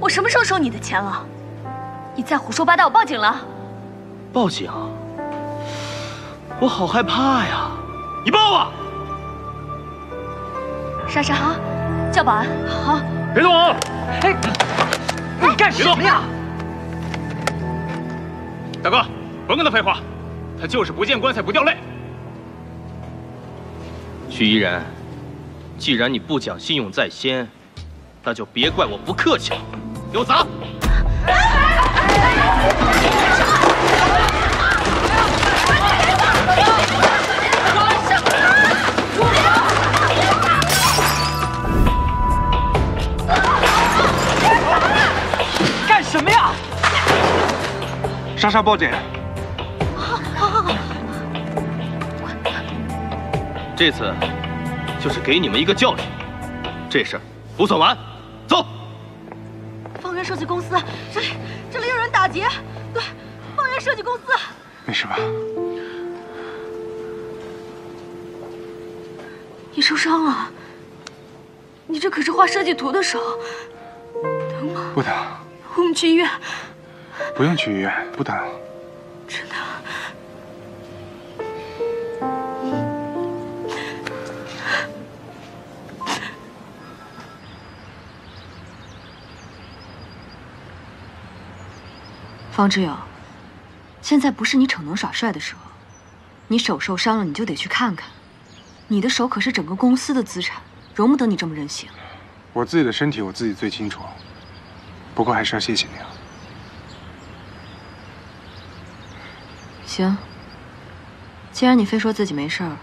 我什么时候收你的钱了？你再胡说八道，我报警了。报警？我好害怕呀！你报啊！莎莎，好，叫保安。好，别动啊！哎，你干什么呀？大哥，甭跟他废话，他就是不见棺材不掉泪。徐依然，既然你不讲信用在先，那就别怪我不客气了。给我砸！干什么呀？莎莎报警。这次就是给你们一个教训，这事儿不算完。设计公司，这里这里有人打劫。对，方圆设计公司。没事吧？你受伤了？你这可是画设计图的手，疼吗？不疼。我们去医院。不用去医院，不疼。真的。方志友，现在不是你逞能耍帅的时候。你手受伤了，你就得去看看。你的手可是整个公司的资产，容不得你这么任性。我自己的身体我自己最清楚。不过还是要谢谢你啊。行，既然你非说自己没事儿，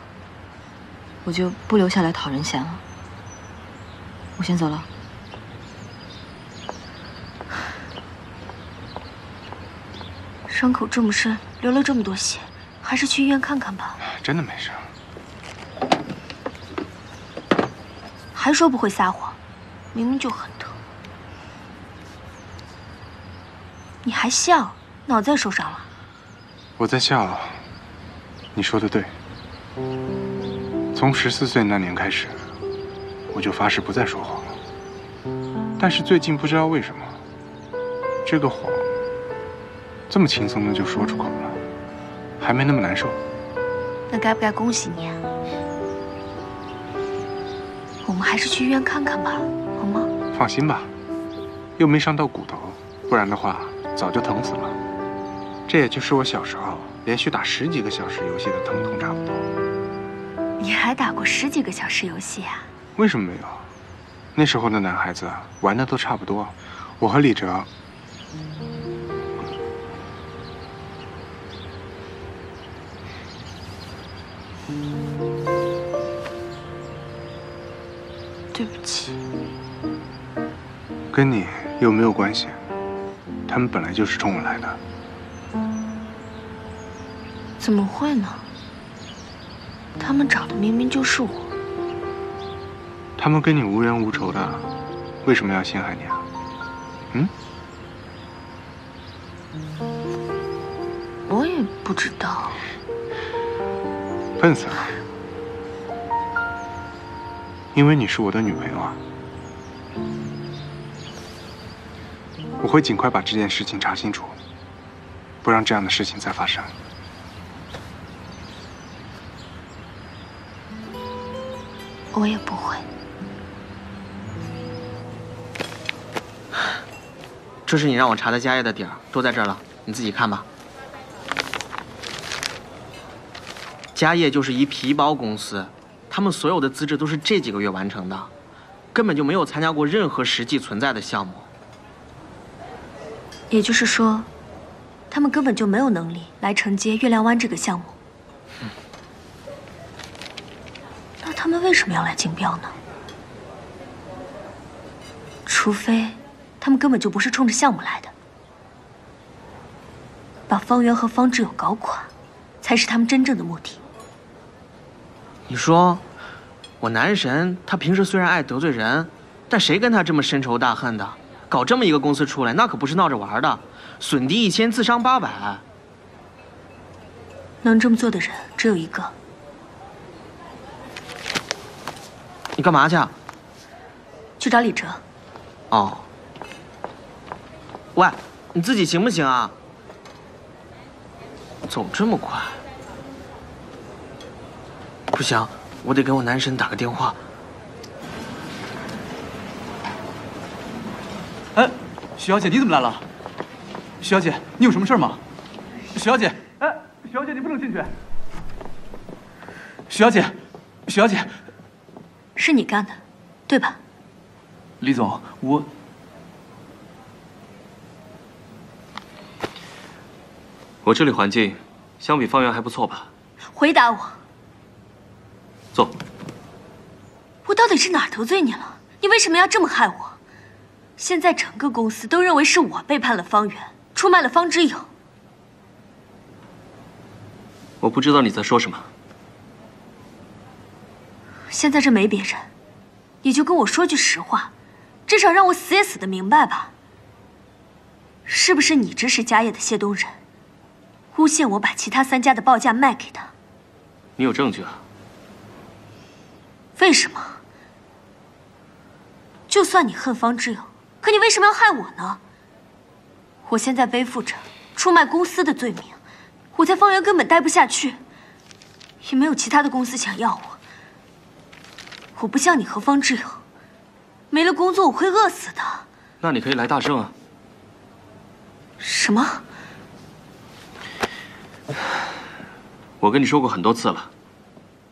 我就不留下来讨人嫌了。我先走了。伤口这么深，流了这么多血，还是去医院看看吧。真的没事。还说不会撒谎，明明就很疼。你还笑？脑子也受伤了？我在笑。你说的对。从十四岁那年开始，我就发誓不再说谎了。但是最近不知道为什么，这个谎这么轻松的就说出口了，还没那么难受。那该不该恭喜你啊？我们还是去医院看看吧，好吗？放心吧，又没伤到骨头，不然的话早就疼死了。这也就是我小时候连续打十几个小时游戏的疼痛差不多。你还打过十几个小时游戏啊？为什么没有？那时候的男孩子玩的都差不多。我和李哲，对不起。跟你又没有关系。他们本来就是冲我来的。怎么会呢？他们找的明明就是我。他们跟你无冤无仇的，为什么要陷害你啊？嗯？我也不知道。笨死了。因为你是我的女朋友啊。我会尽快把这件事情查清楚，不让这样的事情再发生。我也不会。这是你让我查的家业的底儿，都在这儿了，你自己看吧。家业就是一皮包公司，他们所有的资质都是这几个月完成的，根本就没有参加过任何实际存在的项目。也就是说，他们根本就没有能力来承接月亮湾这个项目。那他们为什么要来竞标呢？除非他们根本就不是冲着项目来的，把方圆和方志友搞垮，才是他们真正的目的。你说，我男神他平时虽然爱得罪人，但谁跟他这么深仇大恨的？搞这么一个公司出来，那可不是闹着玩的，损敌一千，自伤八百。能这么做的人只有一个。你干嘛去？去找李哲。哦。喂，你自己行不行啊？走这么快？不行，我得给我男神打个电话。哎，许小姐，你怎么来了？许小姐，你有什么事吗？许小姐，哎，许小姐，你不能进去。许小姐，许小姐，是你干的，对吧？李总，我我这里环境相比方圆还不错吧？回答我，坐。我到底是哪儿得罪你了？你为什么要这么害我？现在整个公司都认为是我背叛了方圆，出卖了方之友。我不知道你在说什么。现在这没别人，你就跟我说句实话，至少让我死也死得明白吧。是不是你指使家业的谢东仁，诬陷我把其他三家的报价卖给他？你有证据啊？为什么？就算你恨方志友，可你为什么要害我呢？我现在背负着出卖公司的罪名，我在方圆根本待不下去，也没有其他的公司想要我。我不像你和方志友，没了工作我会饿死的。那你可以来大圣啊。什么？我跟你说过很多次了，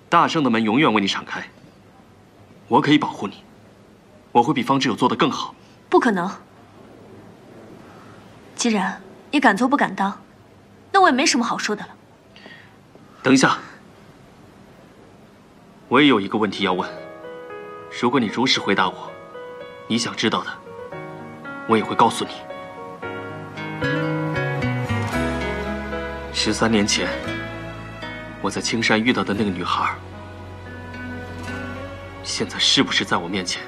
大圣的门永远为你敞开。我可以保护你，我会比方志友做得更好。不可能。既然你敢做不敢当，那我也没什么好说的了。等一下，我也有一个问题要问。如果你如实回答我，你想知道的，我也会告诉你。十三年前，我在青山遇到的那个女孩，现在是不是在我面前？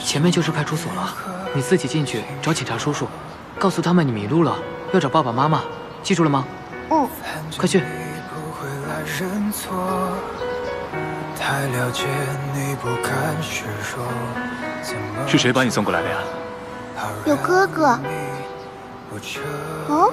前面就是派出所了，你自己进去找警察叔叔。告诉他们你迷路了，要找爸爸妈妈，记住了吗？嗯，快去。是谁把你送过来的呀？有哥哥。哦，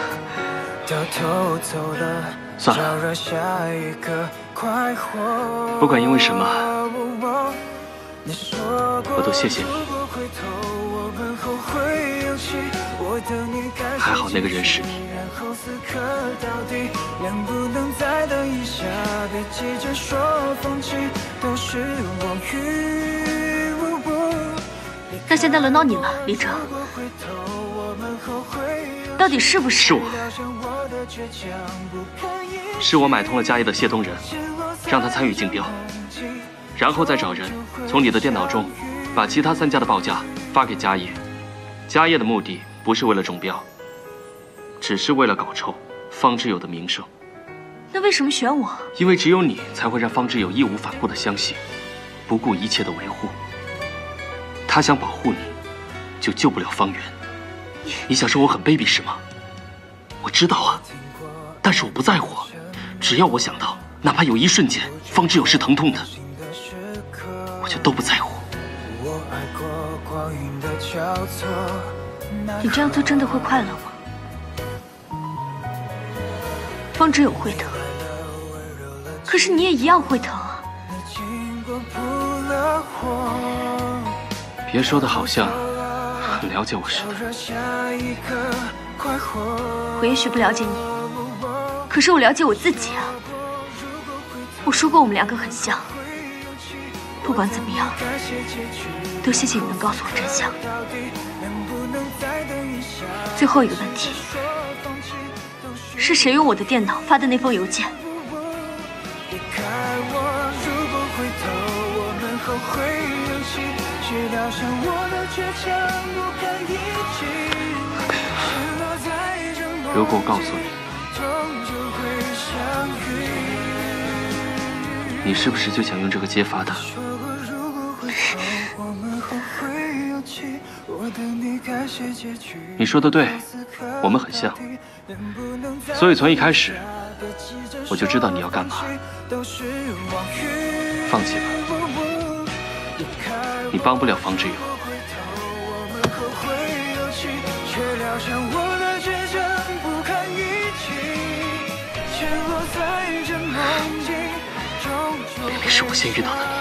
算了，不管因为什么，我都谢谢你。还好那个人是你。那现在轮到你了，李哲。到底是不是？是我。是我买通了家业的谢东仁，让他参与竞标，然后再找人从你的电脑中把其他三家的报价发给家业。家业的目的不是为了中标，只是为了搞臭方志友的名声。那为什么选我？因为只有你才会让方志友义无反顾的相信，不顾一切的维护。他想保护你，就救不了方圆。你想说我很卑鄙是吗？我知道啊，但是我不在乎。只要我想到，哪怕有一瞬间方志友是疼痛的，我就都不在乎。你这样做真的会快乐吗？方之友会疼，可是你也一样会疼啊！别说的好像很了解我似的。我也许不了解你，可是我了解我自己啊，我说过我们两个很像，不管怎么样，都谢谢你能告诉我真相。最后一个问题。是谁用我的电脑发的那封邮件？如果告诉你。你是不是就想用这个揭发他？你说的对，我们很像，所以从一开始我就知道你要干嘛。放弃吧，你帮不了方志勇。我先遇到的你。